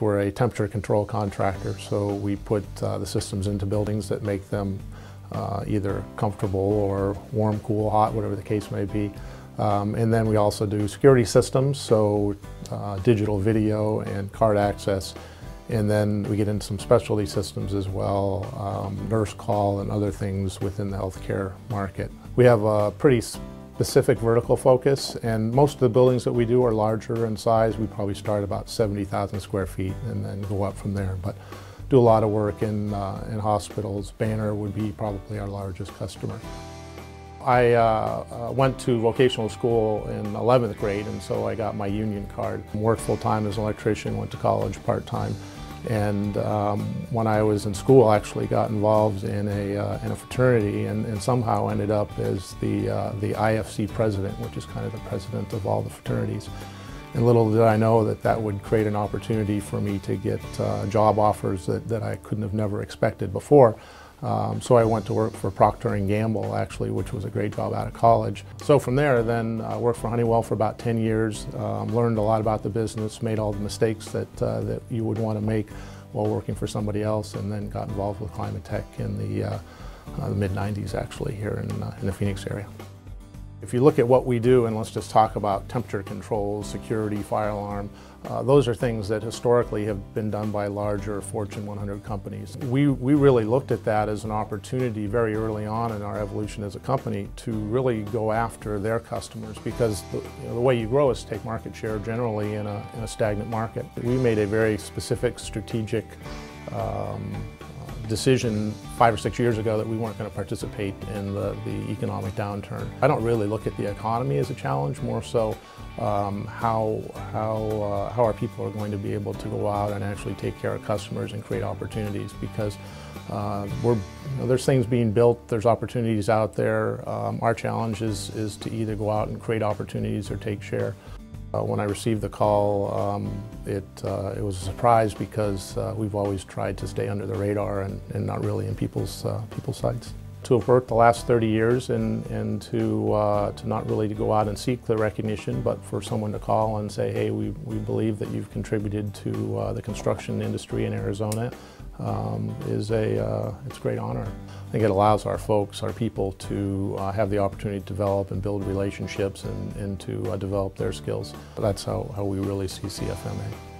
We're a temperature control contractor, so we put uh, the systems into buildings that make them uh, either comfortable or warm, cool, hot, whatever the case may be. Um, and then we also do security systems, so uh, digital video and card access. And then we get into some specialty systems as well, um, nurse call and other things within the healthcare market. We have a pretty specific vertical focus, and most of the buildings that we do are larger in size. We probably start about 70,000 square feet and then go up from there. But do a lot of work in, uh, in hospitals. Banner would be probably our largest customer. I uh, uh, went to vocational school in 11th grade, and so I got my union card. Worked full-time as an electrician, went to college part-time. And um, when I was in school, I actually got involved in a, uh, in a fraternity and, and, somehow ended up as the, uh, the IFC president, which is kind of the president of all the fraternities. And little did I know that that would create an opportunity for me to get uh, job offers that, that I couldn't have never expected before. Um, so I went to work for Procter & Gamble actually, which was a great job out of college. So from there then I uh, worked for Honeywell for about 10 years, um, learned a lot about the business, made all the mistakes that, uh, that you would want to make while working for somebody else and then got involved with Climatec in the, uh, uh the mid-90s actually here in, uh, in the Phoenix area. If you look at what we do, and let's just talk about temperature controls, security, fire alarm, uh, those are things that historically have been done by larger Fortune 100 companies. We, we really looked at that as an opportunity very early on in our evolution as a company to really go after their customers because the, you know, the way you grow is take market share generally in a, in a stagnant market. We made a very specific strategic um, decision five or six years ago that we weren't going to participate in the, the economic downturn. I don't really look at the economy as a challenge, more so um, how, how, uh, how our people are going to be able to go out and actually take care of customers and create opportunities because uh, we're, you know, there's things being built, there's opportunities out there. Um, our challenge is, is to either go out and create opportunities or take share. Uh, when I received the call, um, it, uh, it was a surprise because uh, we've always tried to stay under the radar and, and not really in people's, uh, people's sights. To have worked the last 30 years and, and to, uh, to not really to go out and seek the recognition, but for someone to call and say, hey, we, we believe that you've contributed to uh, the construction industry in Arizona um, is a, uh, it's a great honor. I think it allows our folks, our people, to uh, have the opportunity to develop and build relationships and, and to uh, develop their skills. That's how, how we really see CFMA.